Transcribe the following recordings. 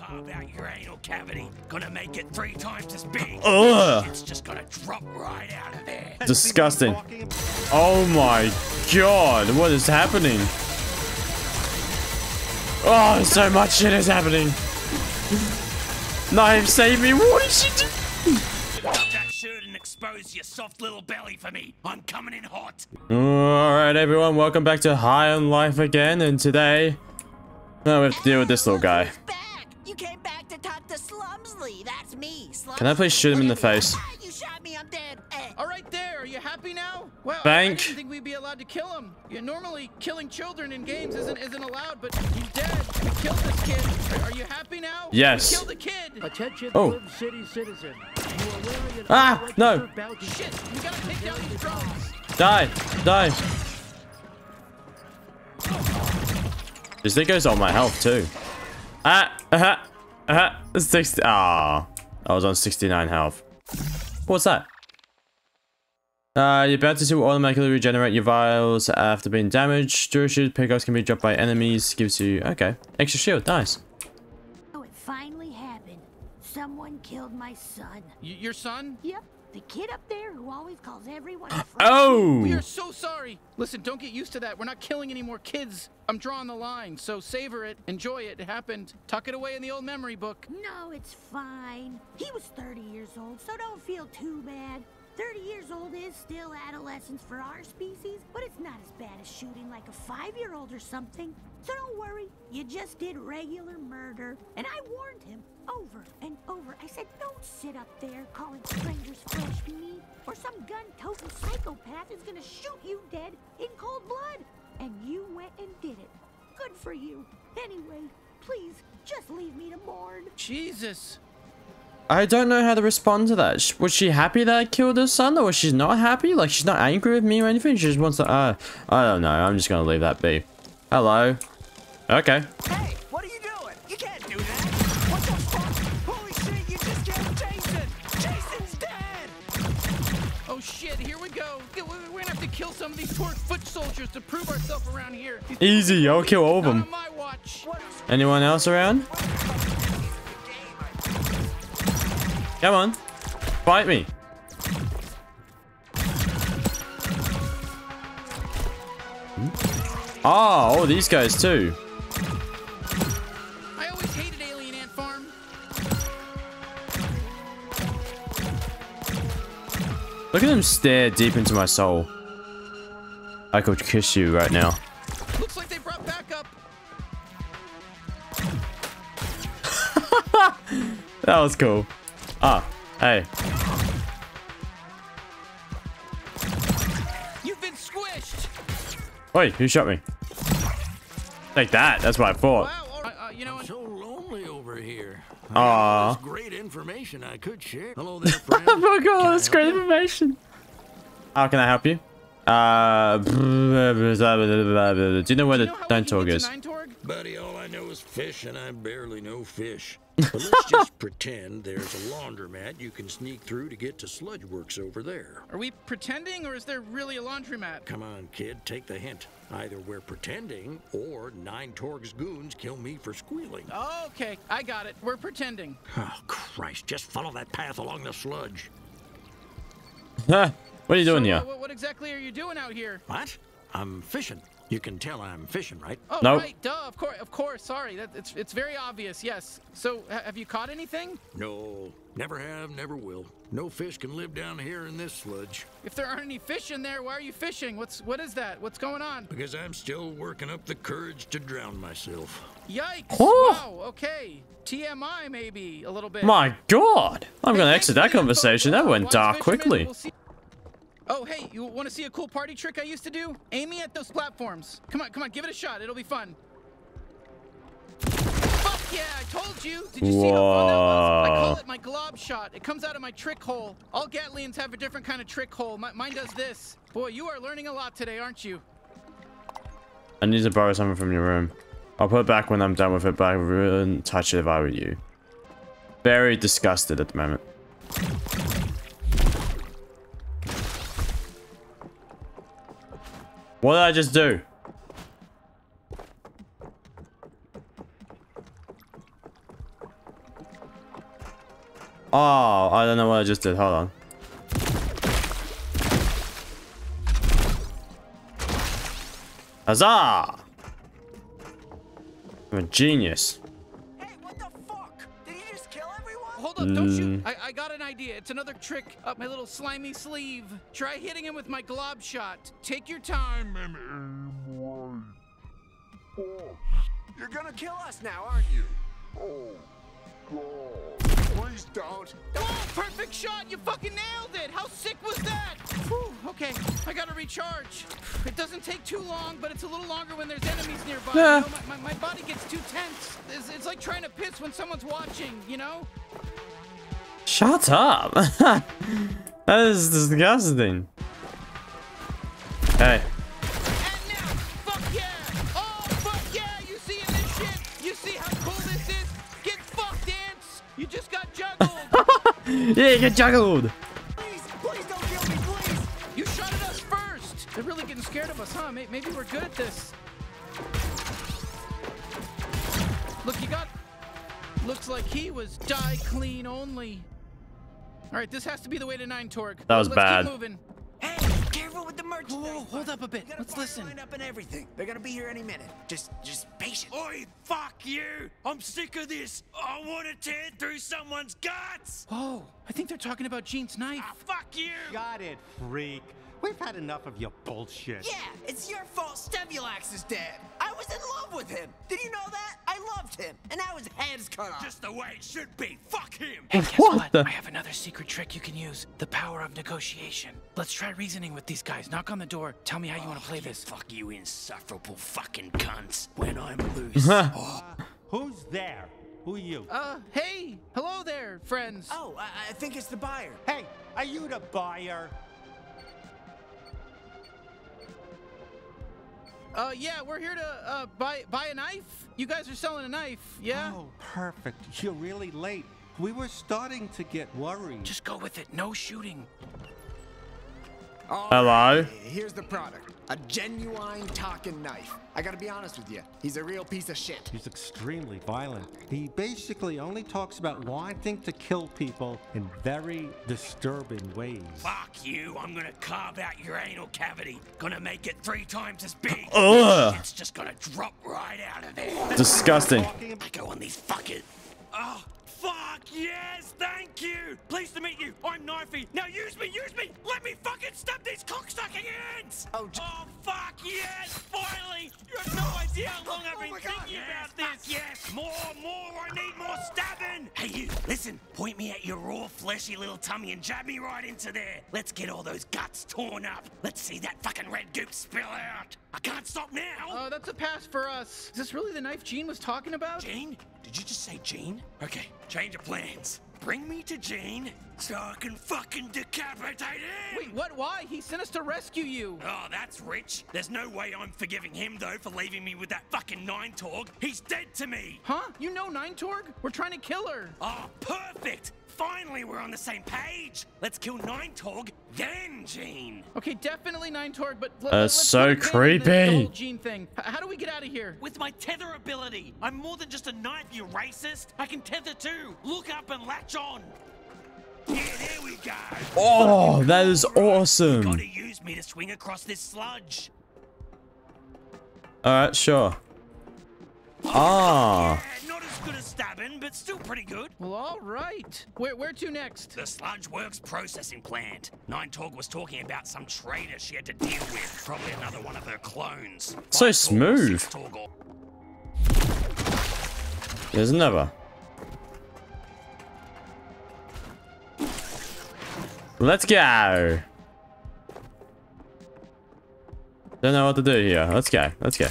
carve out your anal cavity. Gonna make it three times as big. Ugh. It's just gonna drop right out of there. Disgusting. Oh my god, what is happening? Oh, so much shit is happening. Knife, save me. What did she do? Drop that shirt and expose your soft little belly for me. I'm coming in hot. Alright, everyone, welcome back to High on Life again. And today, oh, we have to deal with this little guy. Who's back? You came back to talk to Slumsley. That's me, Slumsley. Can I please shoot him in the face? Ah, you shot me. I'm dead. Eh. All right, there. Are you happy now? Well, Bank. I didn't think we'd be allowed to kill him. Yeah, normally, killing children in games isn't isn't allowed, but he's dead. We killed this kid. Are, are you happy now? Yes. We killed the kid. Attention, Oh. Live City citizen. You are wearing an Ah, no. Shit, we gotta take down these drones. Die, die. This thing goes on my health too. Ah, uh-huh, uh-huh. 60, ah. I was on 69 health. What's that? Uh, your bounties will automatically regenerate your vials after being damaged. Dual shield pickups can be dropped by enemies. Gives you, okay. Extra shield, nice. Oh, it finally happened. Someone killed my son. Y- your son? Yep, the kid up there who always calls everyone a. Uh, oh! We are so sorry. Listen, don't get used to that. We're not killing any more kids. I'm drawing the line, so savor it, enjoy it. It happened. Tuck it away in the old memory book. No, it's fine. He was 30 years old, so don't feel too bad. 30 years old is still adolescence for our species, but it's not as bad as shooting like a five-year-old or something. So don't worry, you just did regular murder. And I warned him over and over. I said, don't sit up there calling strangers fresh meat, or some gun-toting psychopath is gonna shoot you dead in cold blood. And you went and did it. Good for you. Anyway, please, just leave me to mourn. Jesus. I don't know how to respond to that. Was she happy that I killed her son, or was she not happy? Like, she's not angry with me or anything? She just wants to, uh, I don't know. I'm just gonna leave that be. Hello. Okay. Hey, what are you doing? You can't do that. What the fuck? Holy shit! You just killed Jason. Jason's dead. Oh shit, here we go. G- we- We're gonna have to kill some of these poor foot soldiers to prove ourselves around here. Easy, I'll kill all of them. on my watch. Anyone else around? Come on. Fight me. Oh, oh, these guys too. I always hated Alien Ant Farm. Look at them stare deep into my soul. I could kiss you right now. Looks like they brought backup. That was cool. Ah, hey. You've been squished. Wait, who shot me? Like that. That's what I thought. Wow. all right, uh, you know what? So lonely over here. Aw. There's great information I could share. Hello there, friend. Oh my Can god, I that's great you? information. How can I help you? Uh, do you know where Do the you know how Nine Torg is? to Nine Torg? Buddy, all I know is fish, and I barely know fish. But let's just pretend there's a laundromat you can sneak through to get to Sludge Works over there. Are we pretending, or is there really a laundromat? Come on, kid, take the hint. Either we're pretending, or Nine Torg's goons kill me for squealing. Okay, I got it. We're pretending. Oh, Christ, just follow that path along the sludge. Huh? What are you doing so, here? uh, what, what exactly are you doing out here? What? I'm fishing. You can tell I'm fishing, right? Oh, Nope. right, duh, of course, of course. Sorry, that, it's it's very obvious. Yes. So, ha- have you caught anything? No, never have, never will. No fish can live down here in this sludge. If there aren't any fish in there, why are you fishing? What's what is that? What's going on? Because I'm still working up the courage to drown myself. Yikes! Oh. Wow. Okay. TMI maybe a little bit. My god! I'm Hey, gonna exit that conversation. That went dark quickly. we'll see- Oh, hey, you want to see a cool party trick I used to do? Aim me at those platforms. Come on, come on, give it a shot. It'll be fun. Fuck yeah, I told you. Did you see how fun that was? I call it my glob shot. It comes out of my trick hole. All Gatlians have a different kind of trick hole. Mi- mine does this. Boy, you are learning a lot today, aren't you? I need to borrow something from your room. I'll put it back when I'm done with it, but I wouldn't touch it if I were you. Very disgusted at the moment. What did I just do? Oh, I don't know what I just did. Hold on. Huzzah! I'm a genius. Everyone? Hold up, don't shoot. Mm. I, I got an idea. It's another trick up my little slimy sleeve. Try hitting him with my glob shot. Take your time. You're gonna kill us now, aren't you? Oh, God. Please don't. Oh, perfect shot! You fucking nailed it! How sick was that? Whew, okay, I gotta recharge. It doesn't take too long, but it's a little longer when there's enemies nearby. Yeah. You know, my, my, my body gets too tense. It's, it's like trying to piss when someone's watching, you know? Shut up! that is disgusting. Hey. And now, fuck yeah! Oh, fuck yeah! You seeing this shit? You see how cool this is? Get fucked, ants! You just got juggled! Yeah, you get juggled! Please, please don't kill me, please. you shot at us first! They're really getting scared of us, huh? Maybe we're good at this. Look, you got... Looks like he was die clean only. All right, this has to be the way to Nine Torg. That was Let's bad. Keep moving. Hey, careful with the merchandise. Whoa, hold up a bit. We got a Let's listen. lined up and everything. They're gonna be here any minute. Just, just patient. Oi, fuck you! I'm sick of this! I want to tear through someone's guts! Whoa, I think they're talking about Gene's knife. Ah, fuck you! Got it, freak. We've had enough of your bullshit. Yeah, it's your fault Stemulax is dead. I was in love with him. Did you know that? I loved him. And now his head's cut off. Just the way it should be. Fuck him! Hey, guess What what? the- I have another secret trick you can use. The power of negotiation. Let's try reasoning with these guys. Knock on the door. Tell me how you want to play this. Fuck you insufferable fucking cunts. When I'm loose. oh, Who's there? Who are you? Uh, hey, hello there, friends. Oh, I, I think it's the buyer. Hey, are you the buyer? Uh, yeah, we're here to uh buy buy a knife. You guys are selling a knife, yeah? Oh, perfect. You're really late. We were starting to get worried. Just go with it. No shooting. Hello? Here's the product. A genuine talking knife. I gotta be honest with you. He's a real piece of shit. He's extremely violent. He basically only talks about wanting to kill people in very disturbing ways. fuck you. I'm gonna carve out your anal cavity. Gonna make it three times as big. Ugh. It's just gonna drop right out of there. Disgusting. I go on these fuckers. Oh, fuck yes, thank you. Pleased to meet you. I'm Knifey. Now use me, use me. Let me fucking stab these cocksucking ants. Oh, oh fuck yes, finally. You have no idea how long I've Oh been my God. thinking about this. Yes, more, more. I need more stabbing. Hey you, listen. Point me at your raw, fleshy little tummy and jab me right into there. Let's get all those guts torn up. Let's see that fucking red goop spill out. I can't stop now. Uh, that's a pass for us. Is this really the knife Gene was talking about? Jane? Did you just say Jane? Okay, change of plans. Bring me to Jane so I can fucking decapitate him! Wait, what? Why? He sent us to rescue you. Oh, that's rich. There's no way I'm forgiving him, though, for leaving me with that fucking Nine Torg. He's dead to me! Huh? You know Nine Torg? We're trying to kill her. Oh, perfect! Finally, we're on the same page! Let's kill Nine Torg, then Jane! Okay, definitely Nine Torg, but l- That's let's so put a pin in the- The, creepy. whole Gene thing. H- how do we get out of here? With my tether ability! I'm more than just a knife, you racist! I can tether too! Look up and latch on! Yeah, there we go! Oh, that is awesome. Gotta awesome. use me to swing across this sludge. Alright, sure. Ah. Yeah, not as good as stabbing, but still pretty good. Well, all right. Where, where to next? The Sludge Works processing plant. Nine Torg was talking about some traitor she had to deal with. Probably another one of her clones. So Five smooth. six Torg There's another. Let's go. Don't know what to do here. Let's go. Let's go.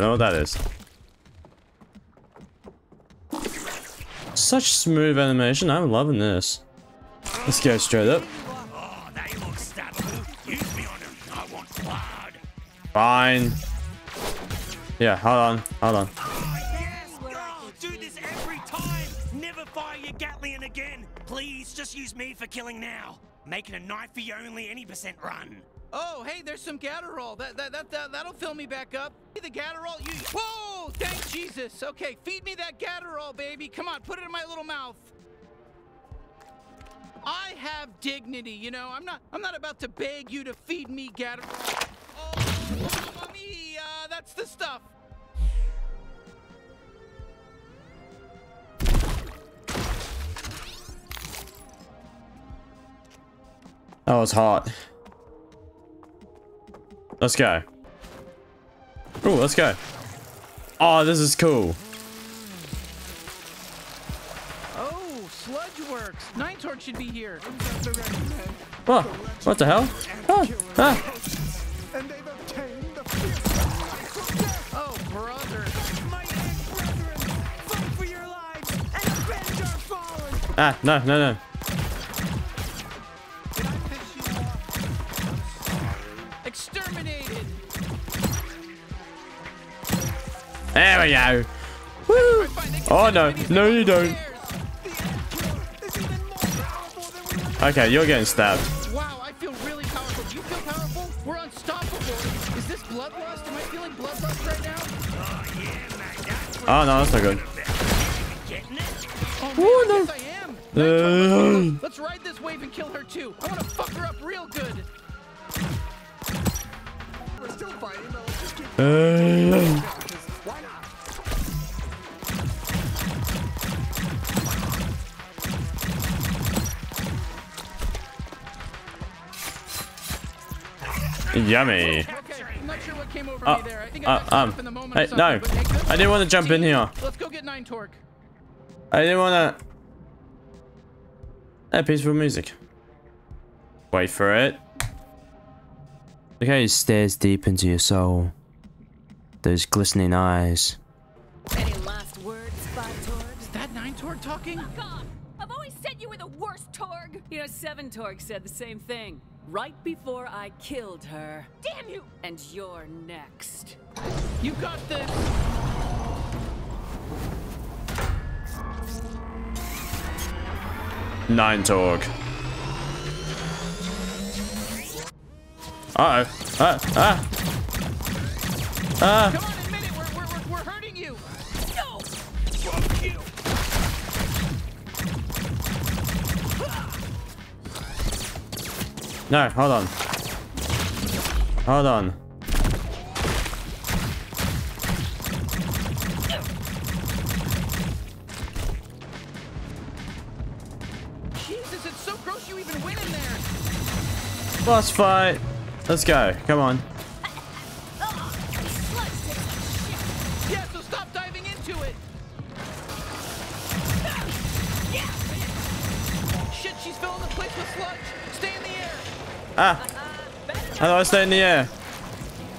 Don't know what that is. Such smooth animation. I'm loving this. Let's go straight up. Fine. Yeah, hold on. Hold on. Yes! Do this every time. Never fire your Gatlian again. Please, just use me for killing now. Making a knife for you only any percent run. Oh, hey, there's some Gatterall. That, that, that, that, that'll fill me back up. Hey, the Gatterall, you... Whoa! Thank Jesus. Okay, feed me that Gatterall, baby. Come on, put it in my little mouth. I have dignity, you know. I'm not. I'm not about to beg you to feed me Gatterall. Oh, mamma mia, that's the stuff. That was hot. Let's go. Oh, let's go. Oh, this is cool. Oh, Sludge Works. Nine Torg should be here. What? What the hell? Ah, ah. And they've obtained the fierce. Oh, brother. My brethren, fight for your lives and avenge our fallen. Ah, no, no, no. There we go. Woo. Fine, they can Oh no, as many as no you don't. cares? Is even more powerful than we were Okay, you're getting stabbed. Wow, I feel really powerful. Do you feel powerful? We're unstoppable. Is this bloodlust? Am I feeling bloodlust right now? Oh, yeah, man. Oh no, that's not good. Oh, man, no. guess I am. Night Uh. Let's, let's ride this wave and kill her too. I want to fuck her up real good. We're still fighting, but let's just keep Uh, yummy. Okay, I'm not sure what came over Uh, me there. I think uh, I got um, up in the moment hey, no. but hey, I didn't want to jump in here. Let's go get Nine Torg. I didn't want to. That peaceful music. Wait for it. Look how he stares deep into your soul. Those glistening eyes. Any last words, Five Torg? Is that Nine Torg talking? God, I've always said you were the worst Torg. You know, Seven Torg said the same thing. Right before I killed her. Damn you! And you're next. You got this. Nine Torg. Uh oh. Ah, ah. Ah. Come on, admit it. We're, we're, we're, we're hurting you. No! Fuck you. No, hold on. Hold on. Jesus, it's so gross you even went in there. Boss fight. Let's go. Come on. Ugh, sludge takes some shit. Yeah, so stop diving into it. Shit, she's filling the place with sludge. Stay in the air. Ah. How do I stay in the air?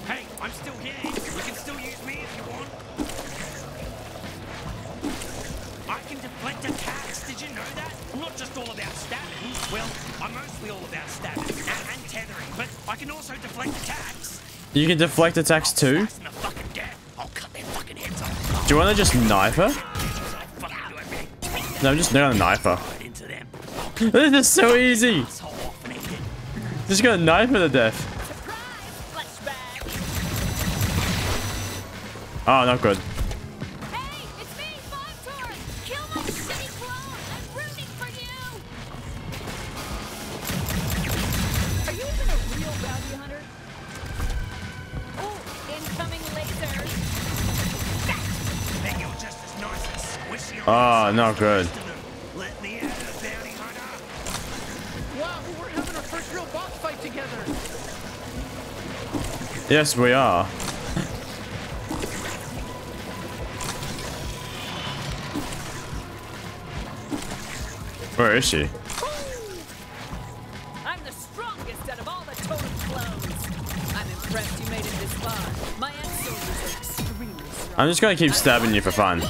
Hey, I'm still here. You can still use me if you want. I can deflect attacks. Did you know that? I'm not just all about stabbing. Well, I'm mostly all about stabbing and, and tethering, but I can also deflect attacks. You can deflect attacks too? Slice them to fucking death. I'll cut their fucking heads off. Do you want to just knife her? Fucking do it, man. No, I'm just gonna knife her. Right into them. This is so easy. Just gonna knife her to death. Oh, not good. Me, Five Torg! Kill Yes, we are. Where is she? I'm the strongest out of all the totem clones! I'm impressed you made it this far. My ex-soldiers are extremely strong. I'm just gonna keep stabbing you for fun.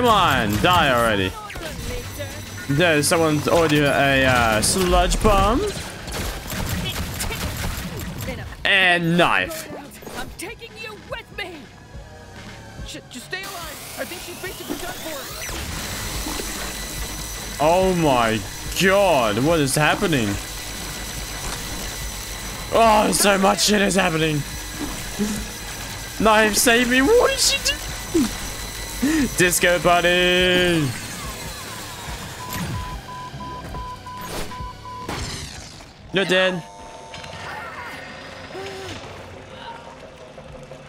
Come on, die already. There's someone's ordered a uh, sludge bomb and knife. I'm taking Shit, just stay alive. I think she's basically done for. Oh my god, what is happening? Oh, so much shit is happening. Knife, save me. What did she do? Disco buddy. You're dead.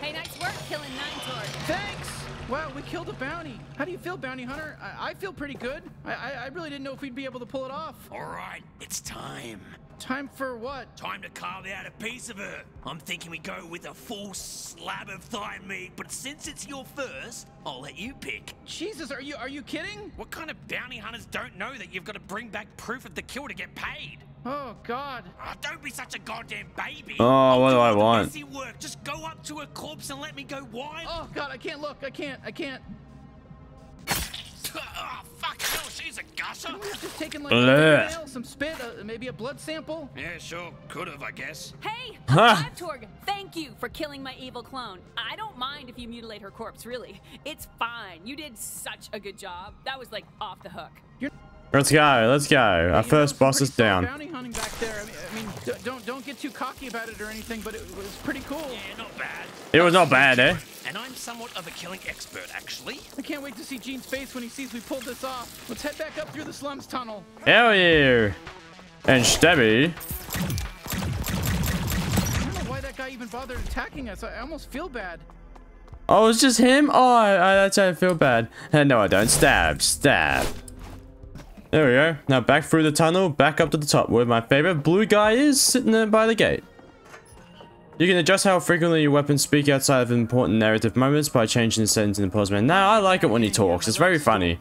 Hey, nice work killing Nine Torg. Thanks. Wow, we killed a bounty. How do you feel, bounty hunter? I, I feel pretty good. I, I I really didn't know if we'd be able to pull it off. All right, it's time. Time for what? Time to carve out a piece of her. I'm thinking we go with a full slab of thigh meat, but since it's your first, I'll let you pick. Jesus, are you are you kidding? What kind of bounty hunters don't know that you've got to bring back proof of the kill to get paid? Oh God. Oh, don't be such a goddamn baby. Oh, what do I want? work. Just go up to a corpse and let me go wild. Oh God, I can't look. I can't. I can't. Oh, fuck hell, she's a gusher. Couldn't we have just taken like Blech. some spit, uh, maybe a blood sample? Yeah, sure, could have, I guess. Hey, Huh. Five Torg, thank you for killing my evil clone. I don't mind if you mutilate her corpse, really. It's fine. You did such a good job. That was like off the hook. Let's go. Let's go. Our You first some boss is down. Bounty hunting back there. I mean, I mean, don't don't get too cocky about it or anything, but it was pretty cool. Yeah, not bad. It was not bad, eh? And I'm somewhat of a killing expert, actually. I can't wait to see Gene's face when he sees we pulled this off. Let's head back up through the slums tunnel. Hell yeah. And Stabby. I don't know why that guy even bothered attacking us. I I almost feel bad. Oh, it's just him? Oh, I, I, that's how I feel bad. Uh, no, I don't. Stab. Stab. There we go. Now back through the tunnel, back up to the top, where my favorite blue guy is, sitting there by the gate. You can adjust how frequently your weapons speak outside of important narrative moments by changing the settings in the pause menu. Now, I like it when he talks. It's very funny.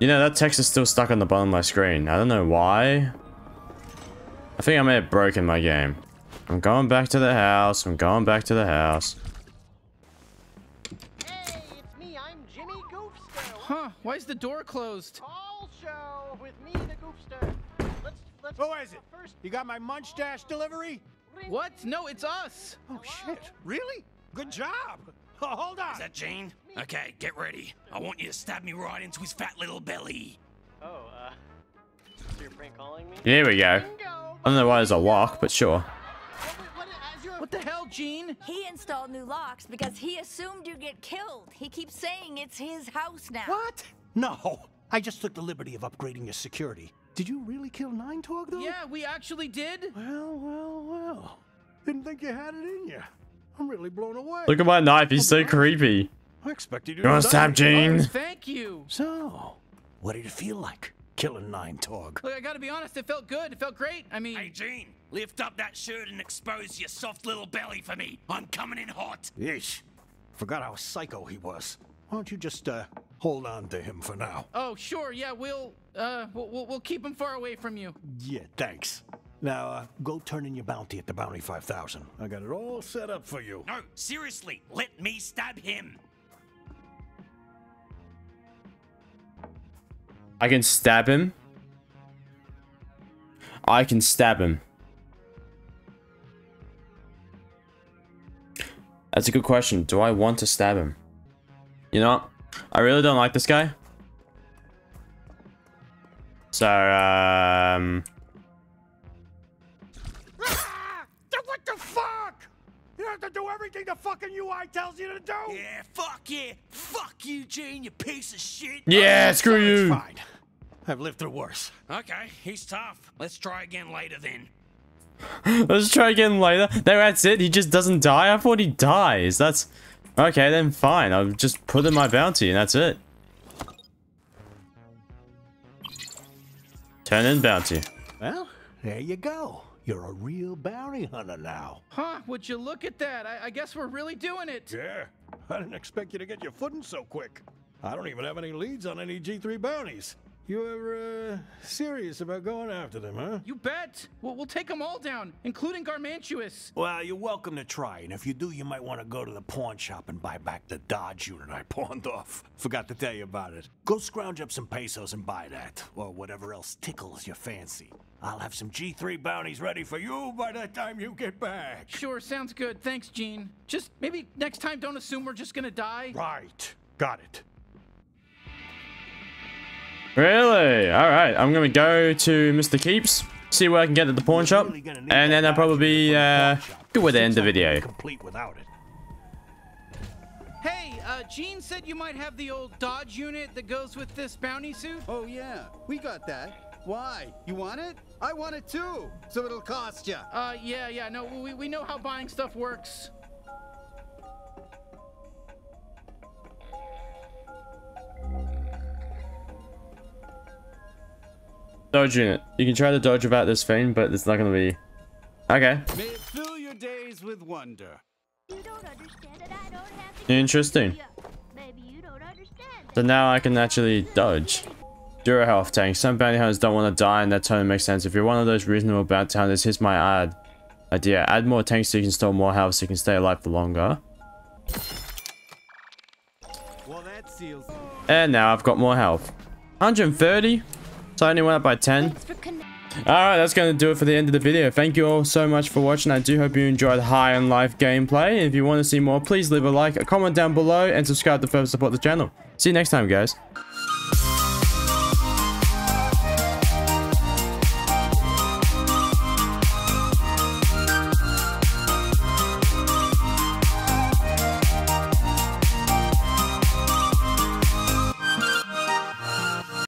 You know, that text is still stuck on the bottom of my screen. I don't know why. I think I may have broken my game. I'm going back to the house. I'm going back to the house. Hey, it's me. I'm Jimmy Goofster. Huh? Why is the door closed? All show with me, the Goofster. Let's let's. Who is it? First, You got my munch dash delivery? What? No, it's us. Oh shit! Really? Good job. Oh, hold on. Is that Gene? Okay, get ready. I want you to stab me right into his fat little belly. Oh, uh, so you're prank calling me? Here we go. Bingo. I don't know why there's a lock, but sure. What, what, as you're What the hell, Gene? He installed new locks because he assumed you'd get killed. He keeps saying it's his house now. What? No. I just took the liberty of upgrading your security. Did you really kill Nine Torg though? Yeah, we actually did. Well, well, well. Didn't think you had it in you. I'm really blown away. Look at my knife. He's so creepy. I expected you You want to to stab. Gene? Oh, thank you. So, what did it feel like killing Nine Torg? Look, I gotta be honest, it felt good. It felt great. I mean, Hey, Gene, lift up that shirt and expose your soft little belly for me. I'm coming in hot. Yeesh. Forgot how psycho he was. Why don't you just uh, hold on to him for now? oh, sure, yeah, we'll, uh, we'll, we'll, we'll keep him far away from you. Yeah, thanks. Now, uh, go turn in your bounty at the Bounty 5000. I got it all set up for you. No, seriously, let me stab him. I can stab him. I can stab him. That's a good question. Do I want to stab him? You know, what? I really don't like this guy. So, um... Ah! What the fuck? You have to do everything the fucking UI tells you to do? Yeah, fuck yeah. Fuck you, Gene, you piece of shit. Yeah, screw It's you! fine. I've lived through worse. Okay, he's tough. Let's try again later then. Let's try again later. No, that's it. He just doesn't die. I thought he dies. That's... Okay, then fine. I'll just put in my bounty and that's it. Turn in bounty. Well, there you go. You're a real bounty hunter now. Huh, would you look at that? I, I guess we're really doing it. Yeah. I didn't expect you to get your footing so quick. I don't even have any leads on any G3 bounties. You're, uh, serious about going after them, huh? You bet. We'll, we'll take them all down, including Garmantuous. Well, you're welcome to try, and if you do, you might want to go to the pawn shop and buy back the Dodge unit I pawned off. Forgot to tell you about it. Go scrounge up some pesos and buy that, or whatever else tickles your fancy. I'll have some G3 bounties ready for you by the time you get back. Sure, sounds good. Thanks, Gene. Just maybe next time don't assume we're just gonna die. Right. Got it. Really? Alright, I'm gonna go to Mr. Keeps, see what I can get at the pawn shop, and then I'll probably uh, go with the end of the video. Complete without it. Hey, uh, Gene said you might have the old Dodge unit that goes with this bounty suit. Oh, yeah. We got that. Why? You want it? I want it too. So it'll cost you. Uh, yeah, yeah. No, we, we know how buying stuff works. Dodge unit. You can try to dodge about this thing, but it's not gonna be... Okay. May it fill your days with wonder. Interesting. So now I can actually dodge. Dura health tank. Some bounty hunters don't want to die and that totally makes sense. If you're one of those reasonable bounty hunters, here's my ad idea. Add more tanks so you can store more health so you can stay alive for longer. Well, that seals. And now I've got more health. 130. So I only went up by 10. Alright, that's going to do it for the end of the video. Thank you all so much for watching. I do hope you enjoyed High on Life gameplay. If you want to see more, please leave a like, a comment down below, and subscribe to further support the channel. See you next time, guys.